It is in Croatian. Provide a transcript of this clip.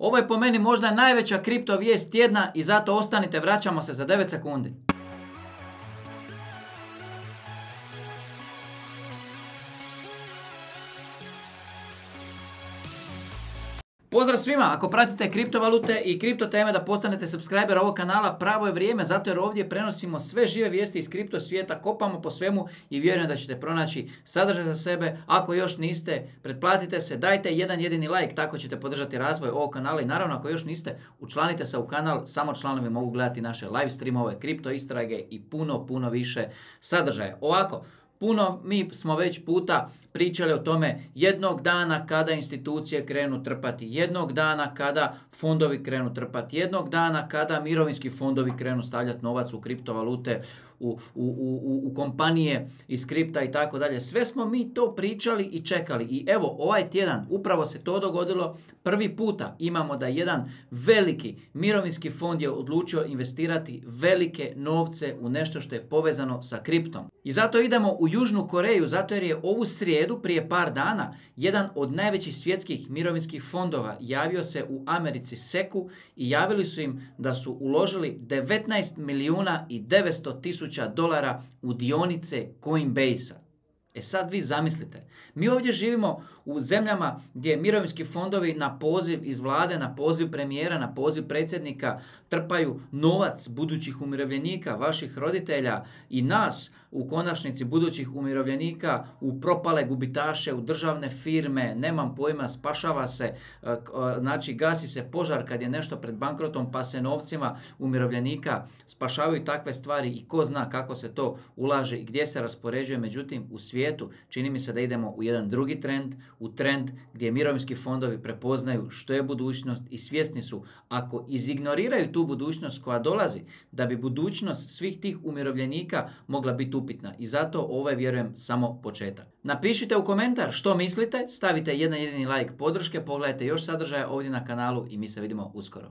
Ovo je po meni možda najveća kripto vijest tjedna i zato ostanite, vraćamo se za 9 sekundi. Pozdrav svima, ako pratite kriptovalute i kripto teme da postanete subscriber ovog kanala, pravo je vrijeme zato jer ovdje prenosimo sve žive vijesti iz kripto svijeta, kopamo po svemu i vjerujem da ćete pronaći sadržaj za sebe. Ako još niste, pretplatite se, dajte jedan jedini like, tako ćete podržati razvoj ovog kanala i naravno ako još niste, učlanite se u kanal, samo članovi mogu gledati naše live streamove, kripto istrage i puno, puno više sadržaja. Ovako, Puno mi smo već puta pričali o tome jednog dana kada institucije krenu trpati, jednog dana kada fondovi krenu trpati, jednog dana kada mirovinski fondovi krenu stavljati novac u kriptovalute, u, u, u, u kompanije iz kripta i tako dalje. Sve smo mi to pričali i čekali. I evo, ovaj tjedan upravo se to dogodilo. Prvi puta imamo da jedan veliki mirovinski fond je odlučio investirati velike novce u nešto što je povezano sa kriptom. I zato idemo u Južnu Koreju, zato jer je ovu srijedu prije par dana jedan od najvećih svjetskih mirovinskih fondova javio se u Americi Seku i javili su im da su uložili 19 milijuna i 900 tisuća dolara u dionice Coinbase-a. E sad vi zamislite, mi ovdje živimo u zemljama gdje mirovinski fondovi na poziv iz vlade, na poziv premijera, na poziv predsjednika trpaju novac budućih umirovljenika, vaših roditelja i nas u konačnici budućih umirovljenika u propale gubitaše, u državne firme, nemam pojma, spašava se, e, e, znači gasi se požar kad je nešto pred bankrotom pa se novcima umirovljenika spašavaju takve stvari i ko zna kako se to ulaže i gdje se raspoređuje, međutim u svijetu čini mi se da idemo u jedan drugi trend, u trend gdje mirovinski fondovi prepoznaju što je budućnost i svjesni su ako izignoriraju tu budućnost koja dolazi, da bi budućnost svih tih umirovljenika mogla biti upitna. I zato ovo je, vjerujem, samo početak. Napišite u komentar što mislite, stavite jedan jedini like podrške, pogledajte još sadržaja ovdje na kanalu i mi se vidimo uskoro.